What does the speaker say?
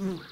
Mm.